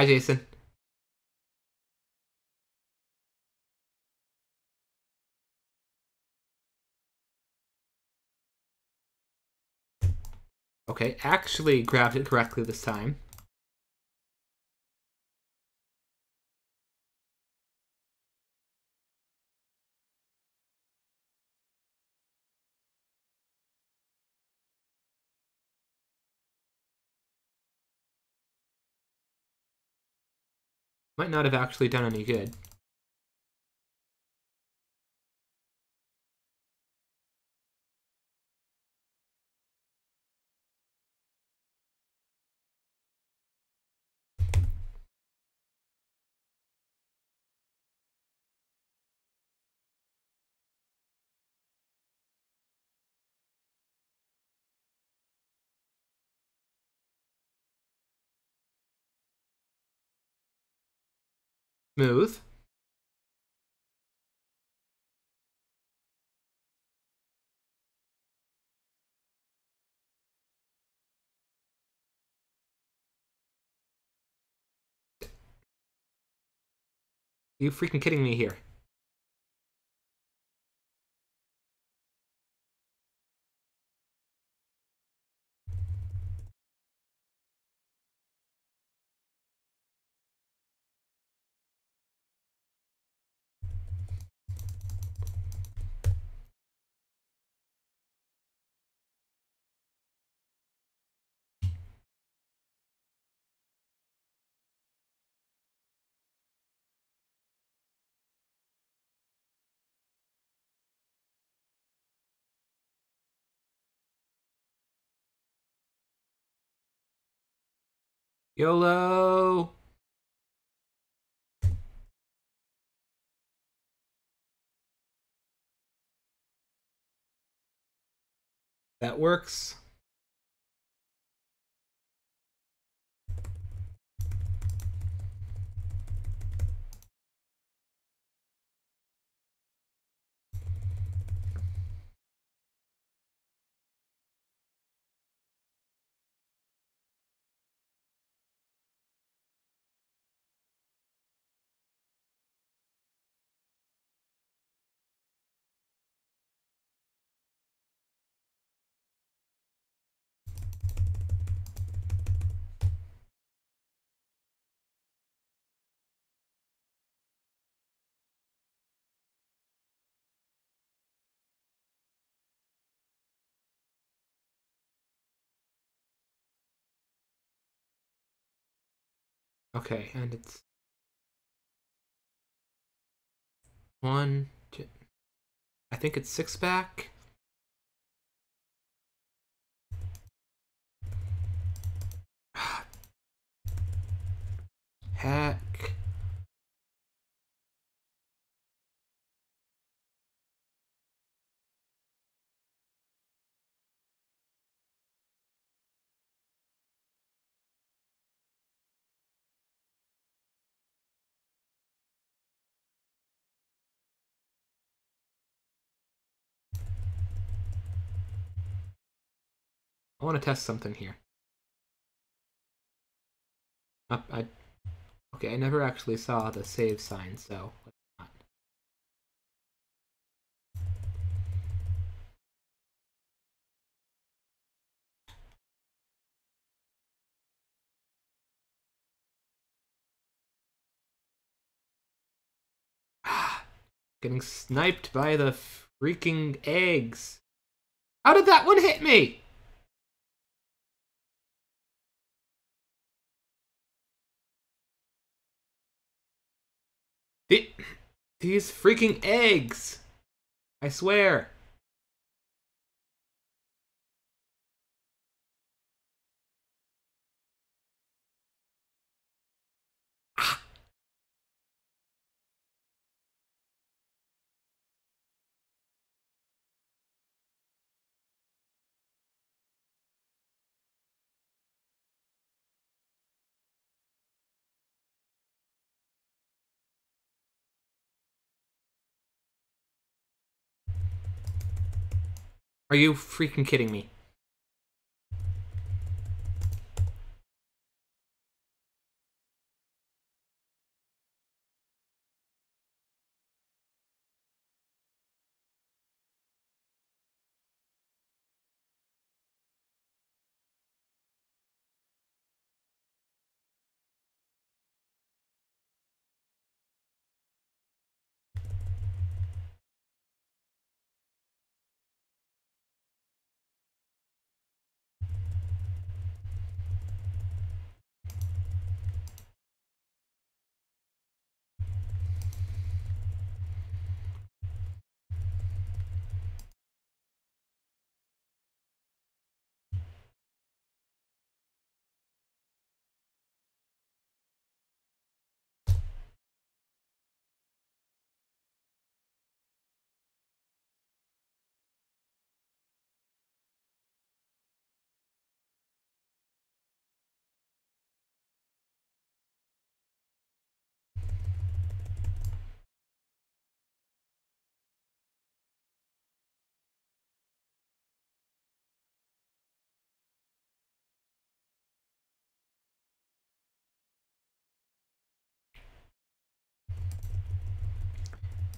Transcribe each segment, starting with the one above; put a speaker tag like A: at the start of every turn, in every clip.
A: Hi, Jason. Okay, actually grabbed it correctly this time. Might not have actually done any good. Smooth. you freaking kidding me here? YOLO! That works. Okay, and it's one, two. I think it's six back. Heck. I want to test something here. Up, I, okay, I never actually saw the save sign, so not. Ah, getting sniped by the freaking eggs. How did that one hit me? The, these freaking eggs! I swear. Are you freaking kidding me?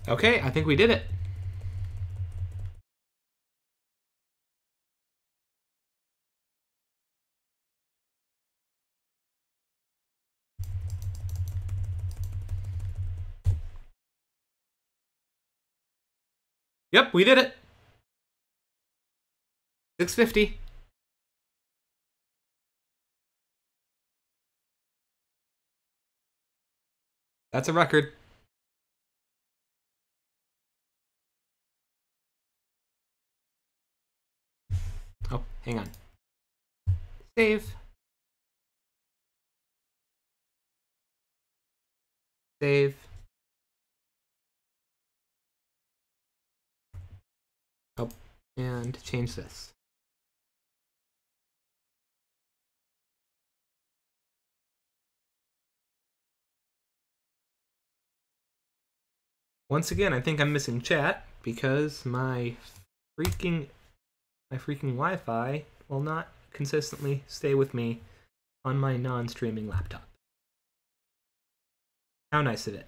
A: Okay, I think we did it. Yep, we did it. 650. That's a record. Hang on. Save. Save. Oh, and change this. Once again, I think I'm missing chat because my freaking my freaking Wi-Fi will not consistently stay with me on my non-streaming laptop. How nice of it.